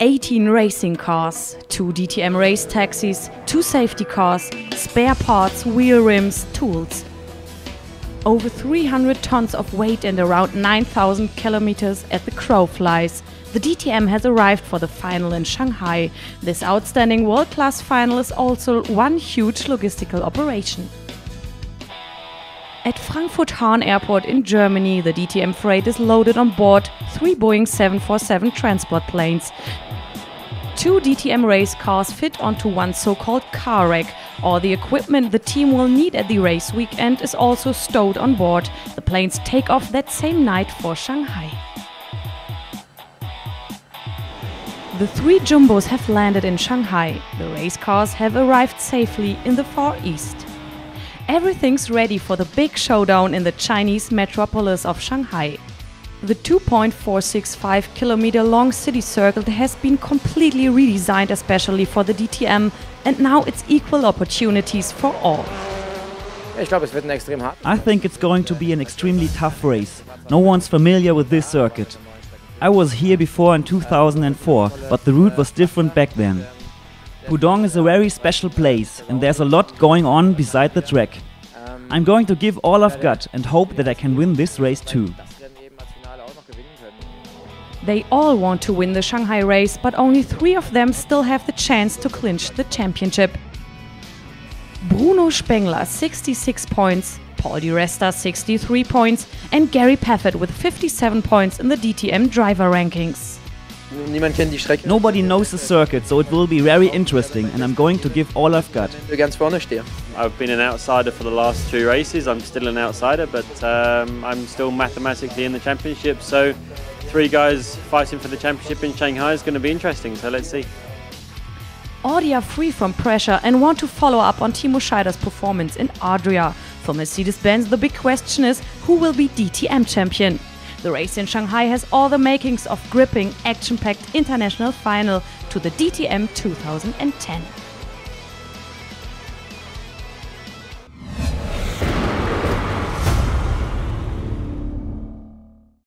18 racing cars, two DTM race taxis, two safety cars, spare parts, wheel rims, tools. Over 300 tons of weight and around 9,000 kilometers at the crow flies. The DTM has arrived for the final in Shanghai. This outstanding world class final is also one huge logistical operation. At Frankfurt Hahn Airport in Germany, the DTM freight is loaded on board three Boeing 747 transport planes. Two DTM race cars fit onto one so called car rack. All the equipment the team will need at the race weekend is also stowed on board. The planes take off that same night for Shanghai. The three jumbos have landed in Shanghai. The race cars have arrived safely in the Far East. Everything's ready for the big showdown in the Chinese metropolis of Shanghai. The 2.465 kilometer long city circle has been completely redesigned especially for the DTM and now it's equal opportunities for all. I think it's going to be an extremely tough race. No one's familiar with this circuit. I was here before in 2004, but the route was different back then. Pudong is a very special place and there's a lot going on beside the track. I'm going to give all I've got and hope that I can win this race too. They all want to win the Shanghai race, but only three of them still have the chance to clinch the championship. Bruno Spengler, 66 points, Paul di Resta, 63 points, and Gary Paffett with 57 points in the DTM driver rankings. Nobody knows the circuit, so it will be very interesting, and I'm going to give all I've got. I've been an outsider for the last two races. I'm still an outsider, but um, I'm still mathematically in the championship. So, three guys fighting for the championship in Shanghai is going to be interesting. So, let's see. Audi are free from pressure and want to follow up on Timo Scheider's performance in Adria. For Mercedes Benz, the big question is who will be DTM champion? The race in Shanghai has all the makings of gripping, action packed international final to the DTM 2010.